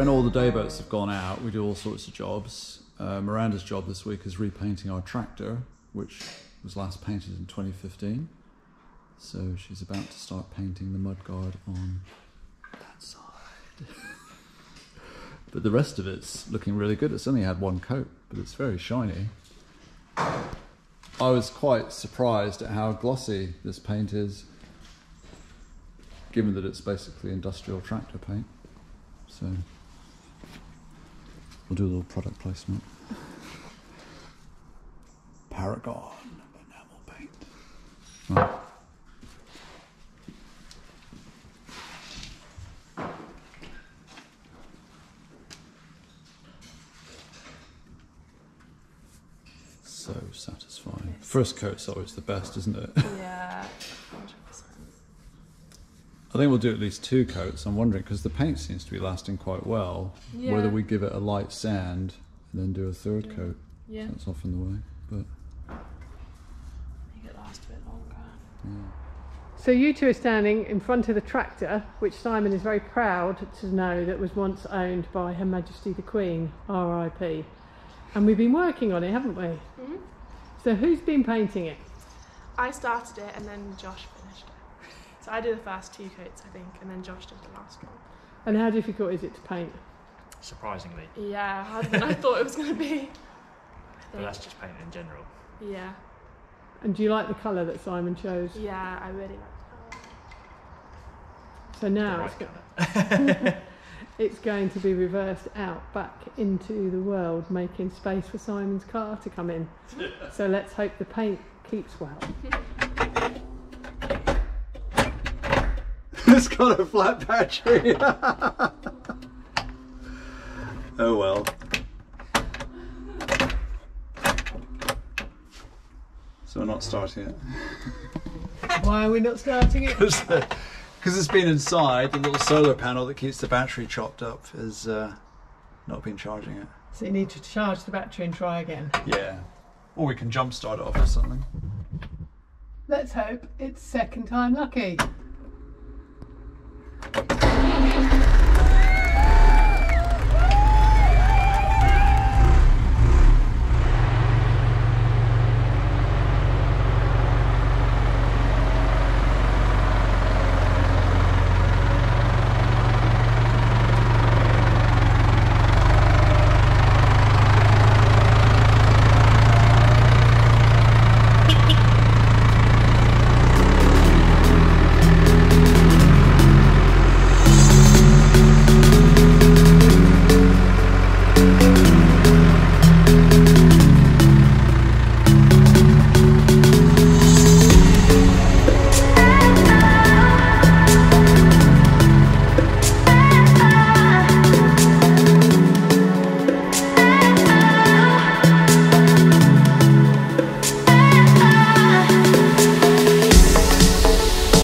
when all the day boats have gone out, we do all sorts of jobs. Uh, Miranda's job this week is repainting our tractor, which was last painted in 2015. So she's about to start painting the mudguard on that side. but the rest of it's looking really good. It's only had one coat, but it's very shiny. I was quite surprised at how glossy this paint is, given that it's basically industrial tractor paint. So we'll do a little product placement. Paragon enamel paint. Right. So satisfying. First coat's always the best, isn't it? Yeah. 100%. I think we'll do at least two coats. I'm wondering because the paint seems to be lasting quite well. Yeah. Whether we give it a light sand and then do a third Yeah. coat. Yeah. That's often the way. But Make it last a bit longer. So you two are standing in front of the tractor, which Simon is very proud to know that was once owned by Her Majesty the Queen, R.I.P. And we've been working on it, haven't we? Mhm. So who's been painting it? I started it and then Josh finished it. So I did the first two coats, I think, and then Josh did the last one. And how difficult is it to paint? Surprisingly, Yeah, harder than I thought it was going to be. I but that's just paint in general. Yeah, And do you like the colour that Simon chose? yeah, I really like the colour. So The now right it's, go- it's going to be reversed out back into the world, making space for Simon's car to come in. so let's hope the paint keeps well. It's got a flat battery. oh well. So we're not starting it. Why are we not starting it? Because it's been inside, the little solar panel that keeps the battery chopped up has uh, not been charging it. So you need to charge the battery and try again. Yeah. Or we can jump start it off or something. Let's hope it's second time lucky.